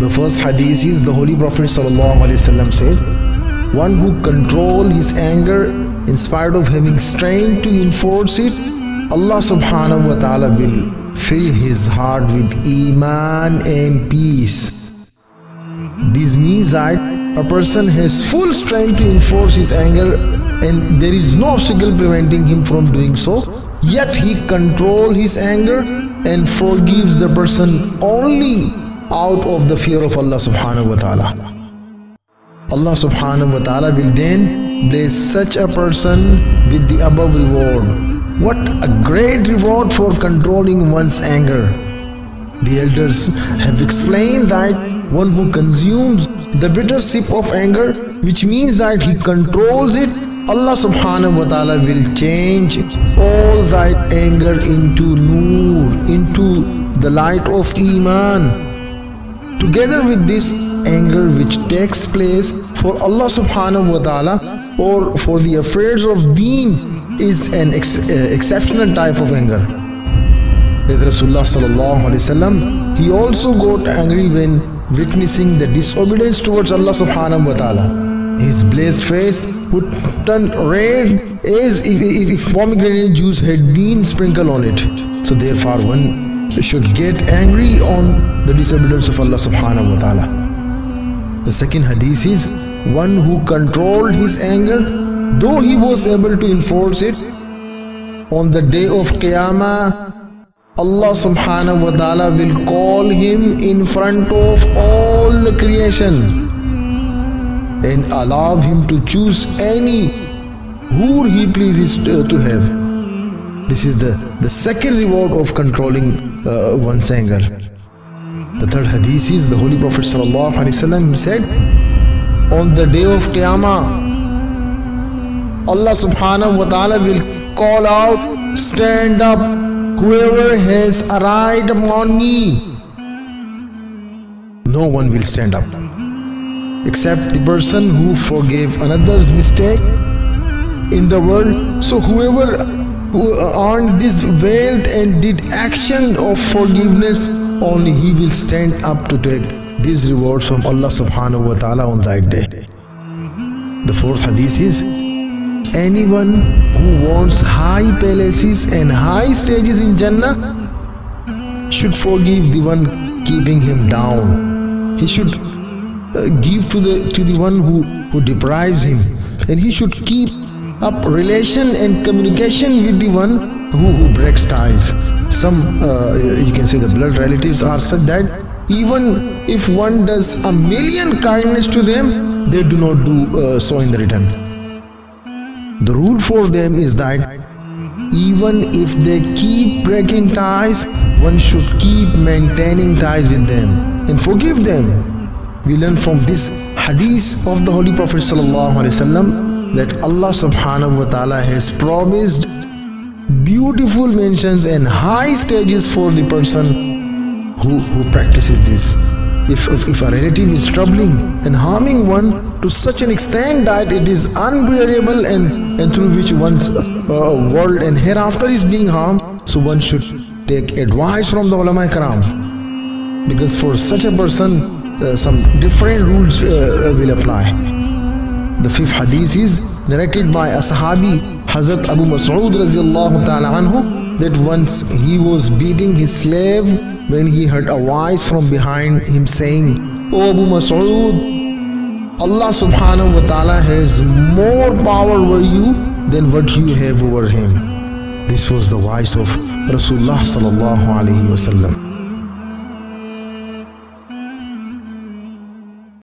The first hadith is the Holy Prophet said, One who control his anger in spite of having strength to enforce it, Allah subhanahu wa ta'ala will fill his heart with iman and peace. This means that a person has full strength to enforce his anger and there is no obstacle preventing him from doing so yet he control his anger and forgives the person only out of the fear of Allah subhanahu wa ta'ala. Allah subhanahu wa ta'ala will then bless such a person with the above reward. What a great reward for controlling one's anger. The elders have explained that one who consumes the bitter sip of anger, which means that he controls it, Allah subhanahu wa ta'ala will change all that anger into nur, into the light of Iman. Together with this anger which takes place for Allah subhanahu wa ta'ala or for the affairs of deen is an ex uh, exceptional type of anger. As Rasulullah sallallahu wasallam, he also got angry when witnessing the disobedience towards Allah subhanahu wa ta'ala. His blessed face would turn red as if, if, if pomegranate juice had been sprinkled on it. So therefore one should get angry on the disobedience of Allah subhanahu wa ta'ala. The second hadith is one who controlled his anger though he was able to enforce it on the day of Qiyamah Allah subhanahu wa ta'ala will call him in front of all the creation and allow him to choose any who he pleases to have. This is the, the second reward of controlling uh, one's anger. The third hadith is the Holy Prophet said, On the day of Qiyamah, Allah subhanahu wa ta'ala will call out, Stand up, whoever has arrived upon me. No one will stand up except the person who forgave another's mistake in the world. So whoever who earned this wealth and did action of forgiveness, only he will stand up to take these rewards from Allah subhanahu wa ta'ala on that day. The fourth hadith is anyone who wants high palaces and high stages in Jannah should forgive the one keeping him down. He should uh, give to the to the one who who deprives him and he should keep up relation and communication with the one who, who breaks ties. Some uh, you can say the blood relatives are such that even if one does a million kindness to them they do not do uh, so in the return. The rule for them is that even if they keep breaking ties one should keep maintaining ties with them and forgive them. We learn from this hadith of the Holy Prophet ﷺ that Allah subhanahu wa ta'ala has promised beautiful mentions and high stages for the person who, who practices this. If, if, if, a relative is troubling and harming one to such an extent that it is unbearable and, and through which one's uh, world and hereafter is being harmed, so one should take advice from the ulama karam. Because for such a person, uh, some different rules uh, will apply. The fifth hadith is narrated by a Sahabi, Hazrat Abu Mas'ud that once he was beating his slave when he heard a voice from behind him saying, O Abu Mas'ud, Allah subhanahu wa ta'ala has more power over you than what you have over him. This was the voice of Rasulullah sallallahu alayhi wasallam.